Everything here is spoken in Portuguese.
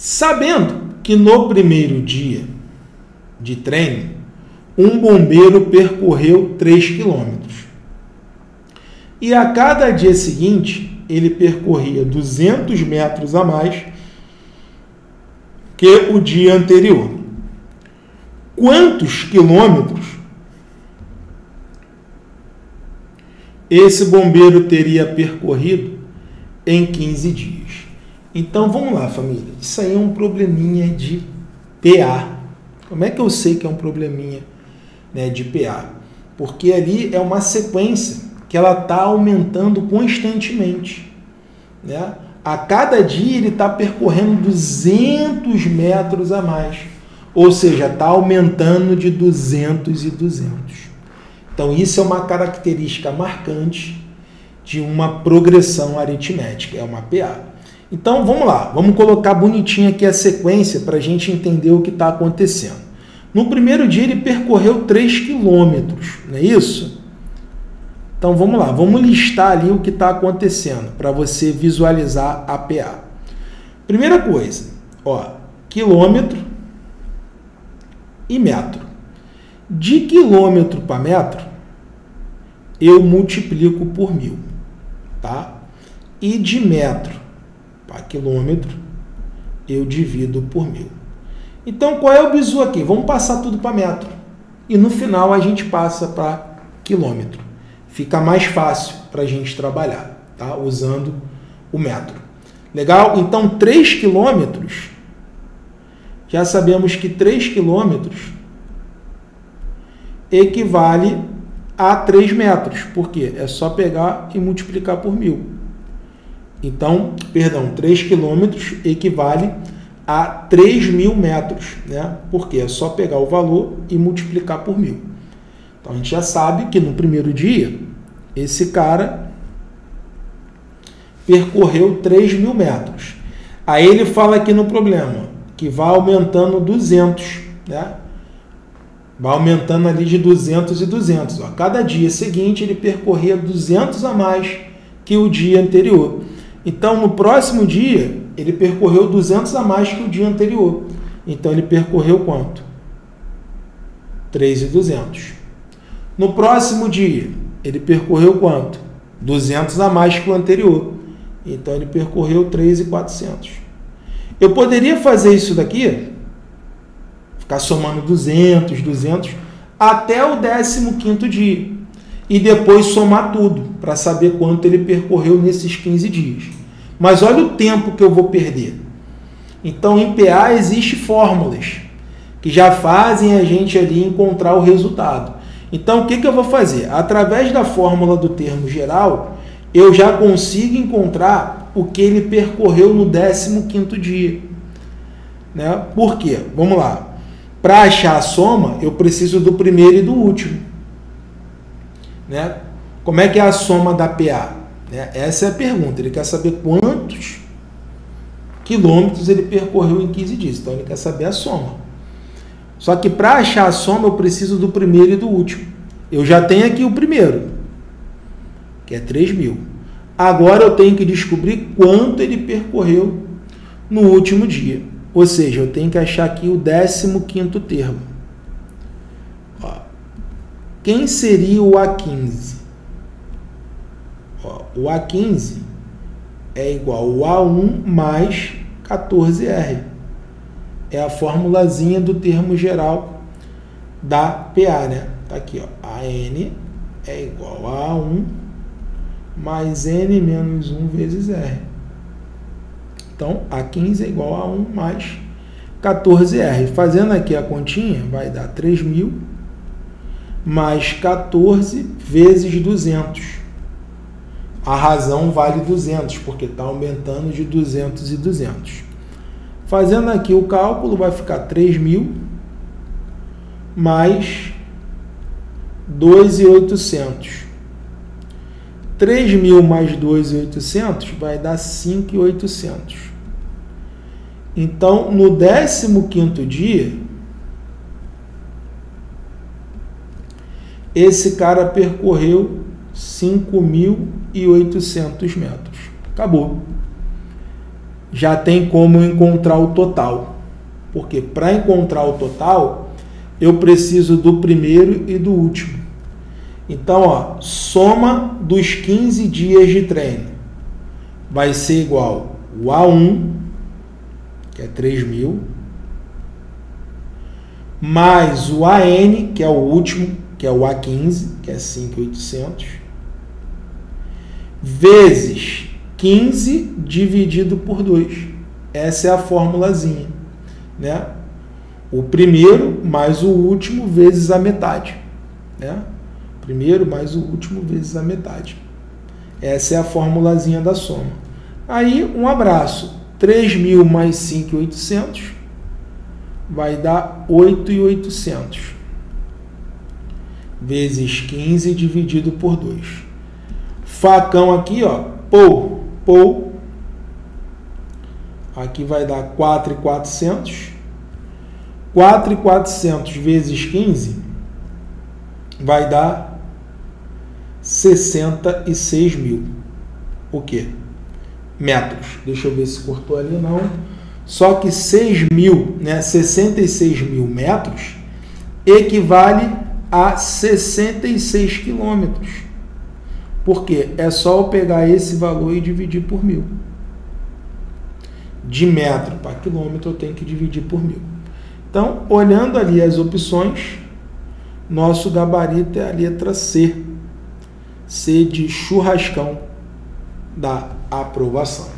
Sabendo que no primeiro dia de treino, um bombeiro percorreu 3 quilômetros. E a cada dia seguinte, ele percorria 200 metros a mais que o dia anterior. Quantos quilômetros esse bombeiro teria percorrido em 15 dias? Então vamos lá, família. Isso aí é um probleminha de PA. Como é que eu sei que é um probleminha né, de PA? Porque ali é uma sequência que ela está aumentando constantemente. Né? A cada dia ele está percorrendo 200 metros a mais. Ou seja, está aumentando de 200 e 200. Então, isso é uma característica marcante de uma progressão aritmética, é uma PA. Então, vamos lá, vamos colocar bonitinho aqui a sequência para a gente entender o que está acontecendo. No primeiro dia, ele percorreu 3 quilômetros, não é isso? Então vamos lá, vamos listar ali o que está acontecendo para você visualizar a PA. Primeira coisa, ó, quilômetro e metro. De quilômetro para metro, eu multiplico por mil, tá? E de metro para quilômetro, eu divido por mil. Então qual é o bizu aqui? Vamos passar tudo para metro. E no final a gente passa para quilômetro fica mais fácil para a gente trabalhar, tá? usando o metro. Legal? Então, 3 quilômetros, já sabemos que 3 quilômetros equivale a 3 metros. Por quê? É só pegar e multiplicar por mil. Então, perdão, 3 quilômetros equivale a 3 mil metros, né? Porque é só pegar o valor e multiplicar por mil. Então, a gente já sabe que no primeiro dia esse cara percorreu 3 mil metros. Aí ele fala aqui no problema que vai aumentando 200, né? Vai aumentando ali de 200 e 200. Ó. Cada dia seguinte ele percorria 200 a mais que o dia anterior. Então no próximo dia ele percorreu 200 a mais que o dia anterior. Então ele percorreu quanto? 3,200. No próximo dia ele percorreu quanto? 200 a mais que o anterior. Então ele percorreu 3,400. Eu poderia fazer isso daqui, ficar somando 200, 200, até o 15 dia. E depois somar tudo, para saber quanto ele percorreu nesses 15 dias. Mas olha o tempo que eu vou perder. Então, em PA existem fórmulas que já fazem a gente ali encontrar o resultado. Então, o que, que eu vou fazer? Através da fórmula do termo geral, eu já consigo encontrar o que ele percorreu no 15º dia. Né? Por quê? Vamos lá. Para achar a soma, eu preciso do primeiro e do último. Né? Como é que é a soma da PA? Né? Essa é a pergunta. Ele quer saber quantos quilômetros ele percorreu em 15 dias. Então, ele quer saber a soma. Só que para achar a soma eu preciso do primeiro e do último. Eu já tenho aqui o primeiro, que é 3 mil. Agora eu tenho que descobrir quanto ele percorreu no último dia. Ou seja, eu tenho que achar aqui o 15 termo. Ó, quem seria o A15? O A15 é igual ao A1 mais 14R é a formulazinha do termo geral da PA, né? Tá aqui, ó. AN é igual a 1 mais N menos 1 vezes R. Então, A15 é igual a 1 mais 14R. Fazendo aqui a continha, vai dar 3.000 mais 14 vezes 200. A razão vale 200, porque está aumentando de 200 e 200. Fazendo aqui o cálculo, vai ficar 3.000 mais 2.800. 3.000 mais 2.800 vai dar 5.800. Então, no 15º dia, esse cara percorreu 5.800 metros. Acabou. já tem como encontrar o total. Porque para encontrar o total, eu preciso do primeiro e do último. Então, ó, soma dos 15 dias de treino vai ser igual o A1, que é 3 mil, mais o AN, que é o último, que é o A15, que é 5,800, vezes 15 dividido por 2. Essa é a formulazinha, né? O primeiro mais o último vezes a metade, né? Primeiro mais o último vezes a metade. Essa é a formulazinha da soma. Aí, um abraço. 3.000 mais 5.800 vai dar 8.800 vezes 15 dividido por 2. Facão aqui, ó, pou, pou. Aqui vai dar 4.400. 4.400 vezes 15 vai dar 66 mil. O quê? Metros. Deixa eu ver se cortou ali, não. Só que 6 mil, né, 66 mil metros equivale a 66 quilômetros. Porque é só eu pegar esse valor e dividir por mil. De metro para quilômetro eu tenho que dividir por mil. Então, olhando ali as opções, nosso gabarito é a letra C. C de churrascão da aprovação.